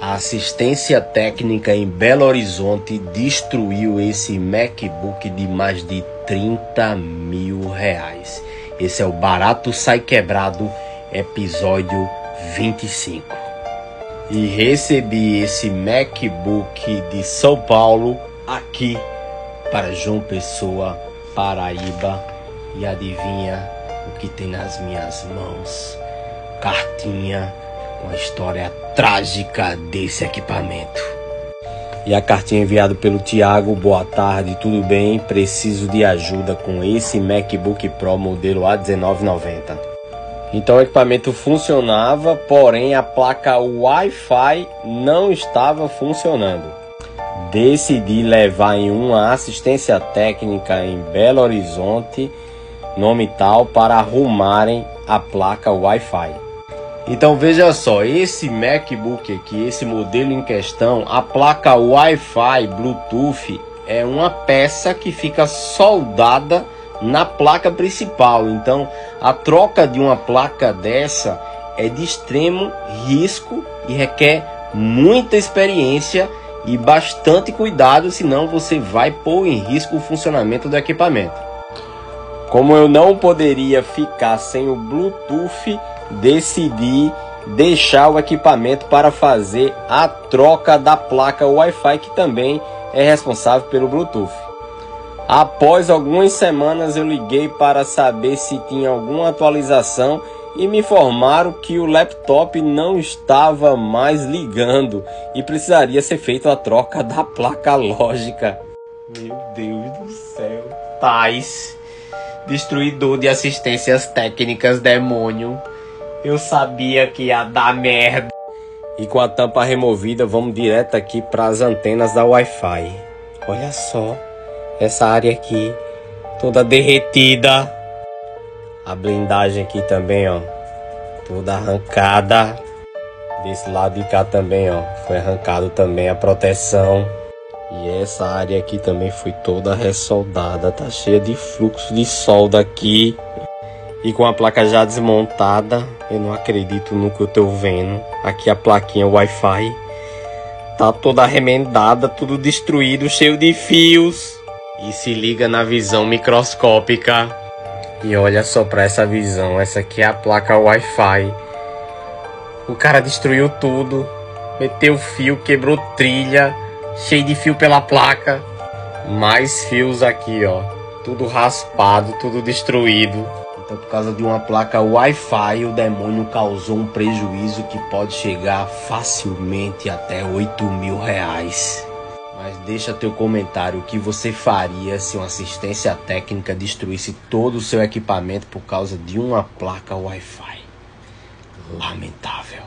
A assistência técnica em Belo Horizonte destruiu esse MacBook de mais de 30 mil reais. Esse é o Barato Sai Quebrado, episódio 25. E recebi esse MacBook de São Paulo aqui para João Pessoa, Paraíba. E adivinha o que tem nas minhas mãos? Cartinha com a história trágica desse equipamento. E a cartinha enviada pelo Tiago, boa tarde, tudo bem? Preciso de ajuda com esse MacBook Pro modelo A1990. Então o equipamento funcionava, porém a placa Wi-Fi não estava funcionando. Decidi levar em uma assistência técnica em Belo Horizonte, nome tal, para arrumarem a placa Wi-Fi. Então veja só, esse MacBook aqui, esse modelo em questão, a placa Wi-Fi Bluetooth é uma peça que fica soldada na placa principal. Então a troca de uma placa dessa é de extremo risco e requer muita experiência e bastante cuidado, senão você vai pôr em risco o funcionamento do equipamento. Como eu não poderia ficar sem o Bluetooth, decidi deixar o equipamento para fazer a troca da placa Wi-Fi que também é responsável pelo Bluetooth. Após algumas semanas eu liguei para saber se tinha alguma atualização e me informaram que o laptop não estava mais ligando e precisaria ser feita a troca da placa lógica. Meu Deus do céu. Tais, destruidor de assistências técnicas demônio. Eu sabia que ia dar merda. E com a tampa removida, vamos direto aqui para as antenas da Wi-Fi. Olha só, essa área aqui toda derretida. A blindagem aqui também, ó, toda arrancada. Desse lado de cá também, ó, foi arrancado também a proteção. E essa área aqui também foi toda ressoldada, tá cheia de fluxo de solda aqui. E com a placa já desmontada, eu não acredito no que eu tô vendo. Aqui a plaquinha Wi-Fi tá toda remendada, tudo destruído, cheio de fios. E se liga na visão microscópica. E olha só para essa visão, essa aqui é a placa Wi-Fi. O cara destruiu tudo, meteu fio, quebrou trilha, cheio de fio pela placa. Mais fios aqui, ó. Tudo raspado, tudo destruído. Então, por causa de uma placa Wi-Fi, o demônio causou um prejuízo que pode chegar facilmente até 8 mil reais. Mas deixa teu comentário o que você faria se uma assistência técnica destruísse todo o seu equipamento por causa de uma placa Wi-Fi. Lamentável.